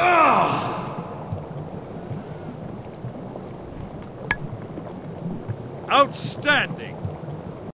Ah! Outstanding!